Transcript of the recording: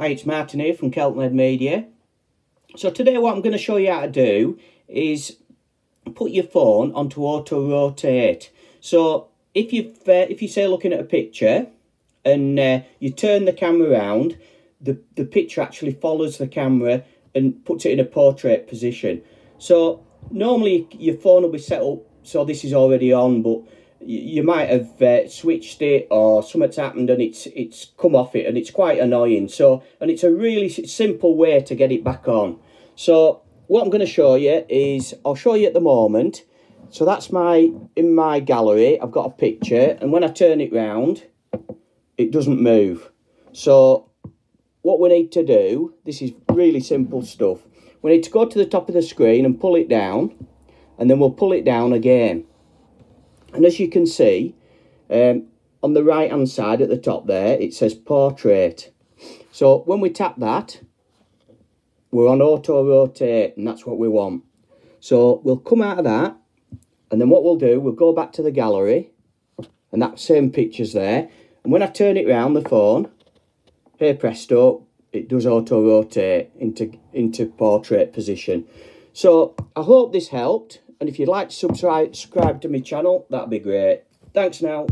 Hi, it's Martin here from Kelton Head Media. So today what I'm going to show you how to do is put your phone onto auto rotate. So if you uh, if you say looking at a picture and uh, you turn the camera around, the the picture actually follows the camera and puts it in a portrait position. So normally your phone will be set up so this is already on, but you might have uh, switched it or something's happened and it's it's come off it and it's quite annoying. So and it's a really simple way to get it back on. So what i'm going to show you is i'll show you at the moment. So that's my in my gallery i've got a picture and when i turn it round it doesn't move. So what we need to do this is really simple stuff. We need to go to the top of the screen and pull it down and then we'll pull it down again and as you can see, um, on the right hand side at the top there, it says portrait. So when we tap that, we're on auto rotate and that's what we want. So we'll come out of that and then what we'll do, we'll go back to the gallery and that same picture's there. And when I turn it round the phone, hey presto, it does auto rotate into, into portrait position. So I hope this helped and if you'd like to subscribe, to my channel, that'd be great. Thanks now.